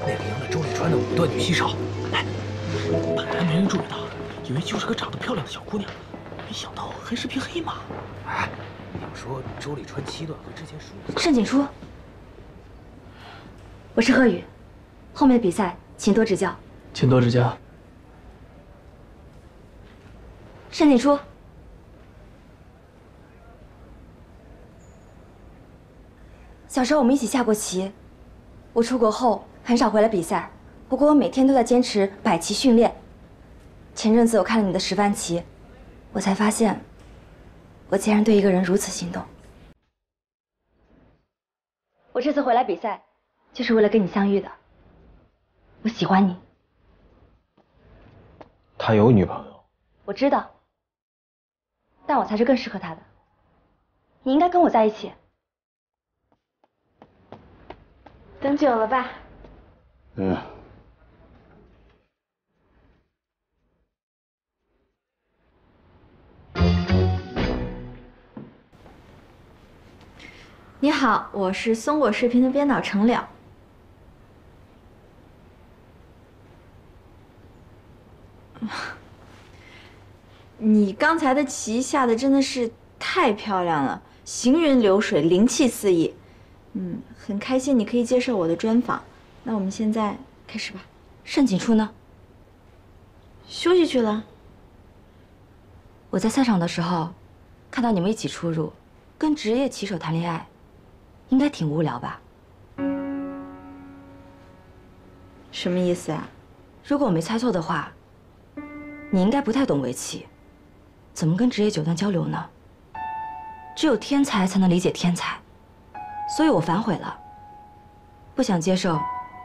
那个赢了周立川的五段女戏少。哎，本来没人注意到，以为就是个长得漂亮的小姑娘，没想到还是匹黑马。哎，你们说周立川七段和之前输？盛景初，我是贺宇，后面的比赛请多指教。请多指教。盛景初，小时候我们一起下过棋。我出国后很少回来比赛，不过我每天都在坚持摆棋训练。前阵子我看了你的十番棋，我才发现，我竟然对一个人如此心动。我这次回来比赛，就是为了跟你相遇的。我喜欢你。他有女朋友，我知道，但我才是更适合他的。你应该跟我在一起。等久了吧？嗯。你好，我是松果视频的编导程了。你刚才的棋下的真的是太漂亮了，行云流水，灵气四溢。嗯，很开心你可以接受我的专访。那我们现在开始吧。盛景初呢？休息去了。我在赛场的时候，看到你们一起出入，跟职业棋手谈恋爱，应该挺无聊吧？什么意思啊？如果我没猜错的话，你应该不太懂围棋，怎么跟职业九段交流呢？只有天才才能理解天才。所以我反悔了，不想接受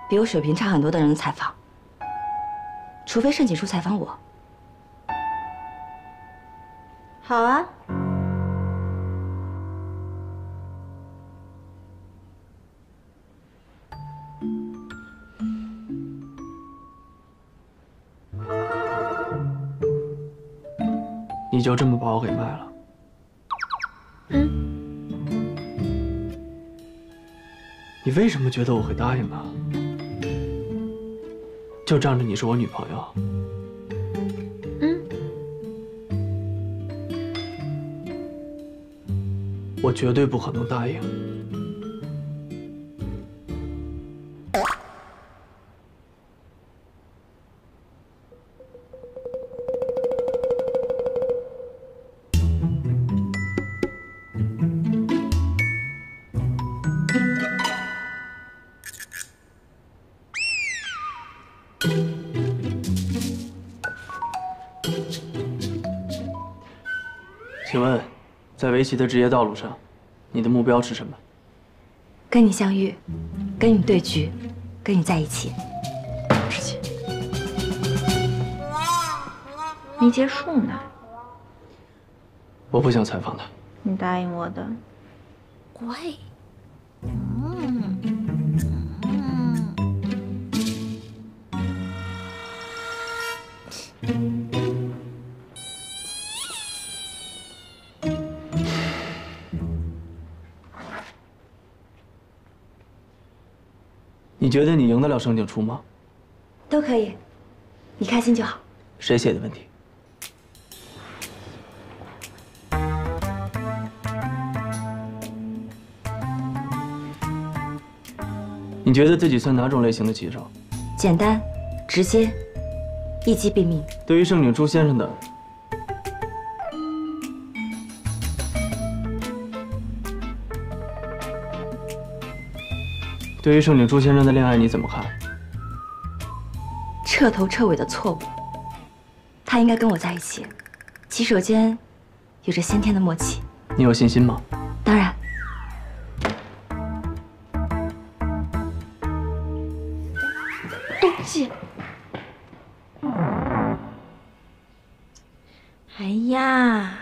比我水平差很多的人的采访，除非盛景初采访我。好啊，你就这么把我给卖了？嗯。你为什么觉得我会答应呢？就仗着你是我女朋友？嗯，我绝对不可能答应。在围棋的职业道路上，你的目标是什么？跟你相遇，跟你对局，跟你在一起。没结束呢。我不想采访他。你答应我的。乖。你觉得你赢得了盛景初吗？都可以，你开心就好。谁写的问题？你觉得自己算哪种类型的棋手？简单、直接、一击毙命。对于盛景初先生的。对于盛景朱先生的恋爱你怎么看？彻头彻尾的错误。他应该跟我在一起，棋手间有着先天的默契。你有信心吗？当然。东西。哎呀，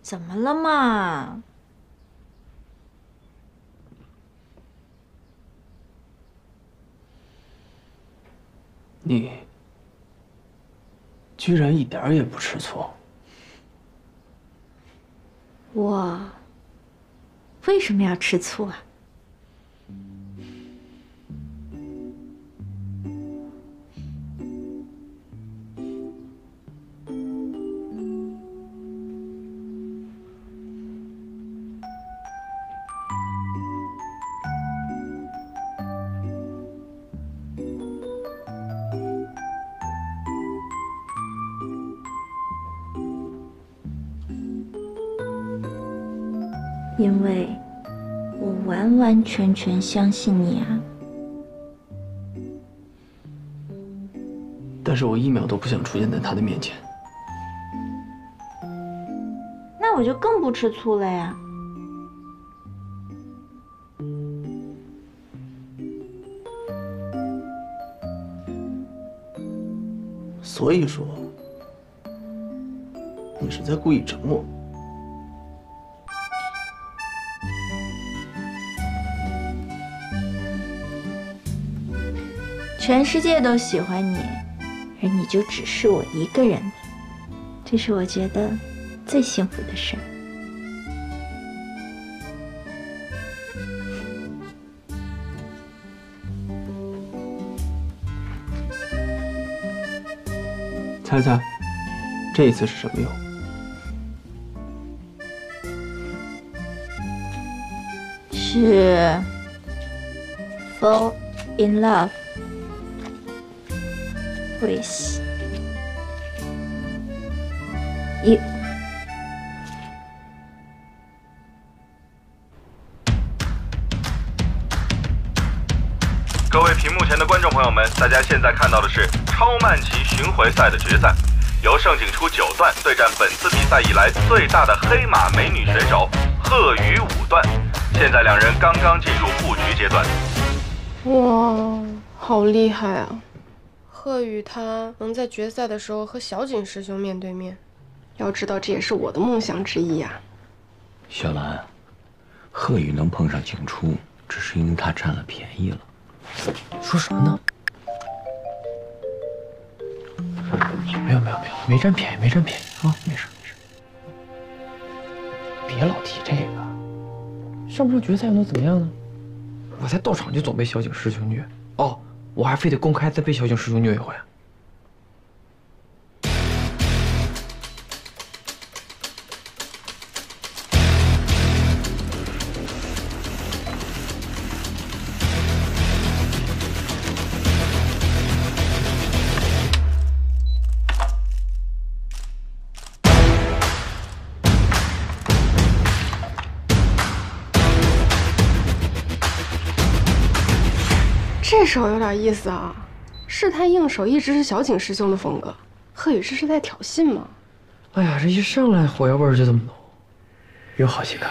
怎么了嘛？你居然一点也不吃醋！我为什么要吃醋啊？因为我完完全全相信你啊。但是我一秒都不想出现在他的面前。那我就更不吃醋了呀。所以说，你是在故意整我。全世界都喜欢你，而你就只是我一个人的，这是我觉得最幸福的事儿。猜猜，这一次是什么用？是 fall in love you。各位屏幕前的观众朋友们，大家现在看到的是超慢骑巡回赛的决赛，由盛景初九段对战本次比赛以来最大的黑马美女选手贺宇五段。现在两人刚刚进入布局阶段。哇，好厉害啊！贺宇他能在决赛的时候和小景师兄面对面，要知道这也是我的梦想之一呀、小兰，贺宇能碰上景初，只是因为他占了便宜了。说什么呢？没有没有没有，没占便宜没占便宜啊，没事没事。别老提这个，上不上决赛又能怎么样呢？我才到场就总被小景师兄虐，哦，我还非得公开再被小景师兄虐一回。这手有点意思啊，试探应手一直是小景师兄的风格，贺宇这是在挑衅吗？哎呀，这一上来火药味儿就这么浓，有好戏看。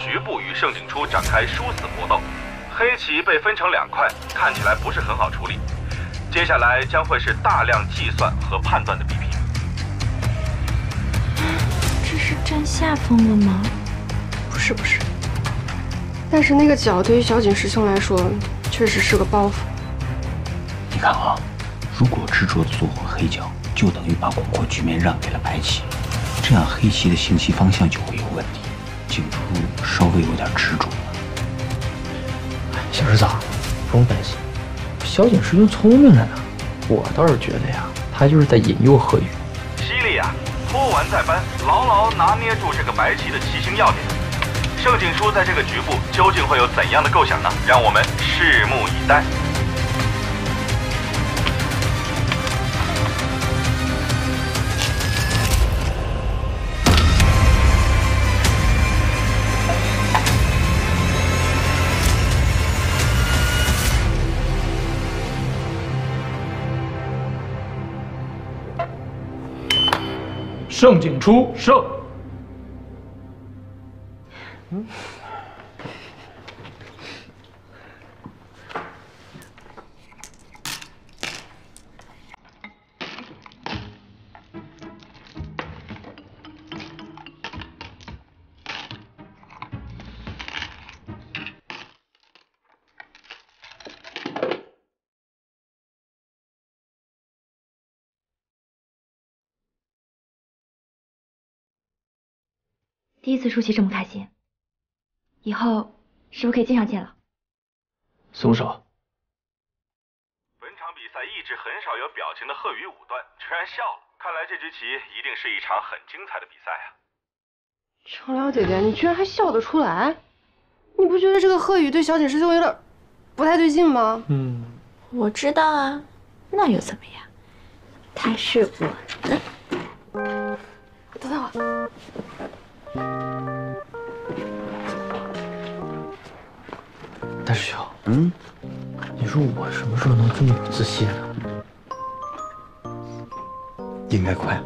局部与盛景初展开殊死搏斗。黑棋被分成两块，看起来不是很好处理。接下来将会是大量计算和判断的比拼。这是占下风了吗？不是不是，但是那个角对于小景师兄来说确实是个包袱。你看啊，如果执着的做混黑角，就等于把广阔局面让给了白棋，这样黑棋的行棋方向就会有问题。景初稍微有点执着了。小侄子，不用担心，小景师兄聪明着呢。我倒是觉得呀，他就是在引诱何宇。犀利啊、拖完再搬，牢牢拿捏住这个白棋的棋形要点。盛景初在这个局部究竟会有怎样的构想呢？让我们拭目以待。盛景初胜。第一次出席这么开心，以后是不是可以经常见了？松手。本场比赛一直很少有表情的贺宇武断居然笑了，看来这局棋一定是一场很精彩的比赛啊！程辽姐姐，你居然还笑得出来？你不觉得这个贺宇对小姐师兄有点不太对劲吗？嗯，我知道啊，那又怎么样？他是我的。等等我。大师兄，嗯，你说我什么时候能这么有自信啊？应该快了。